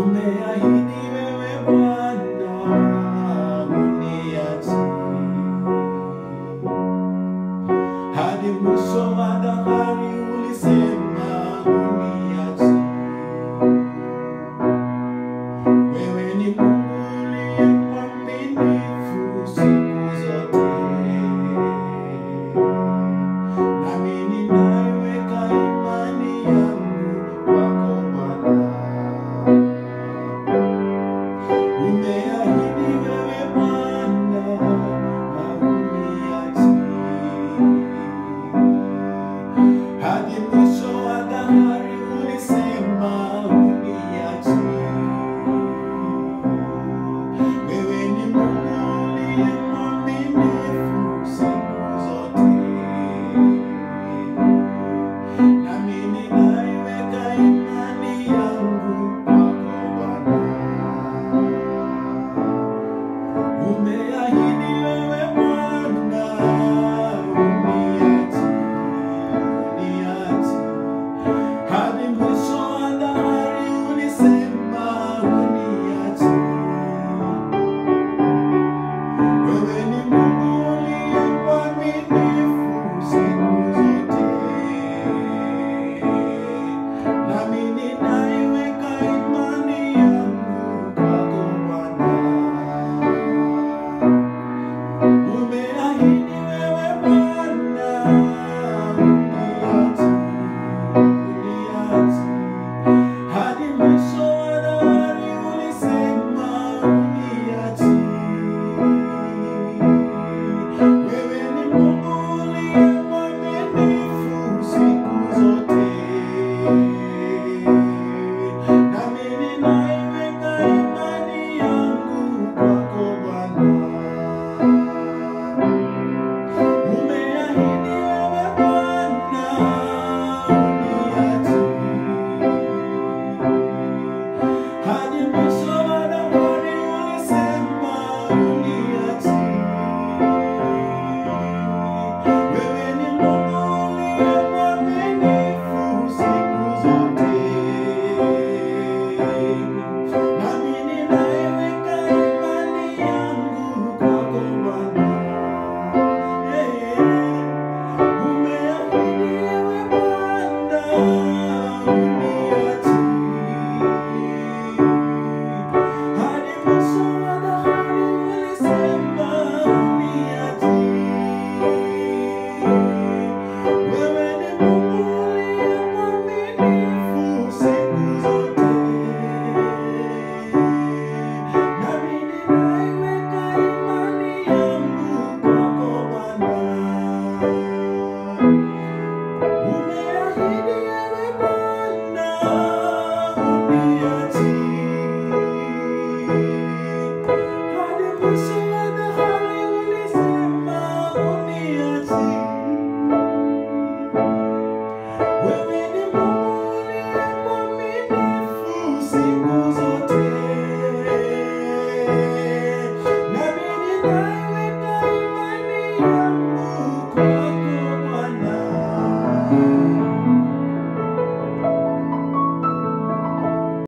umeahidi wewe Bwana uniachie hadi mwisho pursuit.